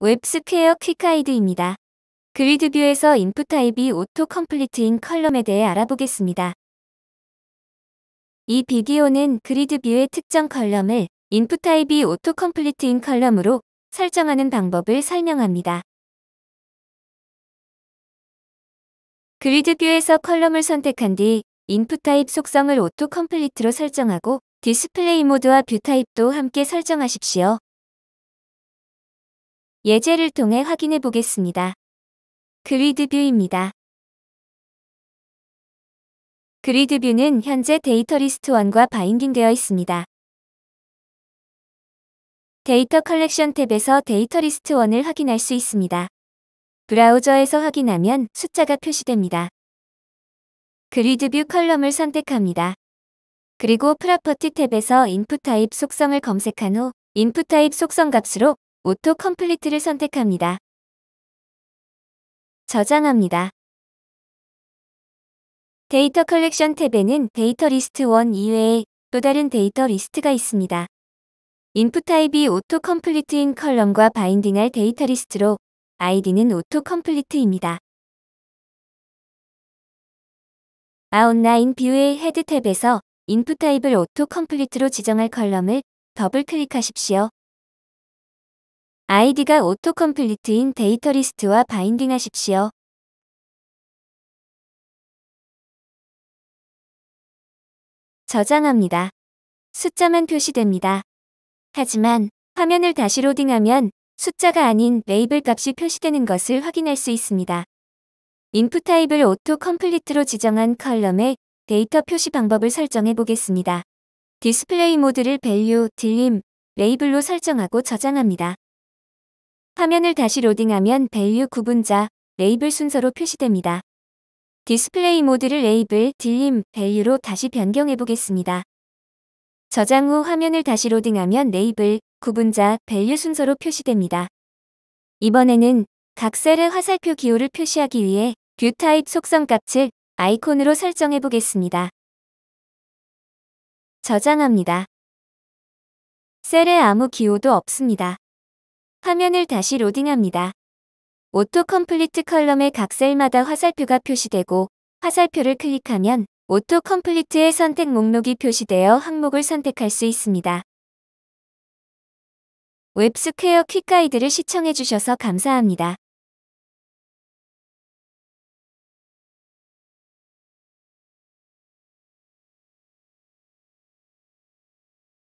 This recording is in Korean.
웹스퀘어 Quick Guide입니다. 그리드뷰에서 인풋 타입이 오토 컴플리트인 컬럼에 대해 알아보겠습니다. 이 비디오는 GridView의 특정 컬럼을 인풋 타입이 오토 컴플리트인 컬럼으로 설정하는 방법을 설명합니다. GridView에서 column을 선택한 뒤 input type 속성을 auto complete로 설정하고 display mode와 view type도 함께 설정하십시오. 예제를 통해 확인해 보겠습니다. GridView입니다. GridView는 현재 data list 1과 binding되어 있습니다. data collection 탭에서 data list 1을 확인할 수 있습니다. 브라우저에서 확인하면 숫자가 표시됩니다. GridView column을 선택합니다. 그리고 property 탭에서 input type 속성을 검색한 후 input type 속성 값으로 auto complete를 선택합니다. 저장합니다. data collection 탭에는 data list 1 이외에 또 다른 data list가 있습니다. 인풋 타입이 오토 컴플리트인 컬럼과 바인딩할 데이터 리스트로 아이디는 auto complete입니다. outline view의 head 탭에서 input type을 auto complete로 지정할 column을 더블 클릭하십시오. 아이디가 auto complete인 data list와 binding 하십시오. 저장합니다. 숫자만 표시됩니다. 하지만 화면을 다시 로딩하면 숫자가 아닌 레이블 값이 표시되는 것을 확인할 수 있습니다. input type을 auto complete로 지정한 column의 데이터 표시 방법을 설정해 보겠습니다. display mode를 value, delim, label로 설정하고 저장합니다. 화면을 다시 로딩하면 value 구분자, 레이블 순서로 표시됩니다. display mode를 label, delim, value로 다시 변경해 보겠습니다. 저장 후 화면을 다시 로딩하면 레이블, 구분자, value 순서로 표시됩니다. 이번에는 각 셀의 화살표 기호를 표시하기 위해 view type 속성 값을 icon으로 설정해 보겠습니다. 저장합니다. 셀에 아무 기호도 없습니다. 화면을 다시 로딩합니다. auto complete column의 각 셀마다 화살표가 표시되고 화살표를 클릭하면 auto complete의 선택 목록이 표시되어 항목을 선택할 수 있습니다. 웹스퀘어 Quick Guide를 시청해주셔서 감사합니다.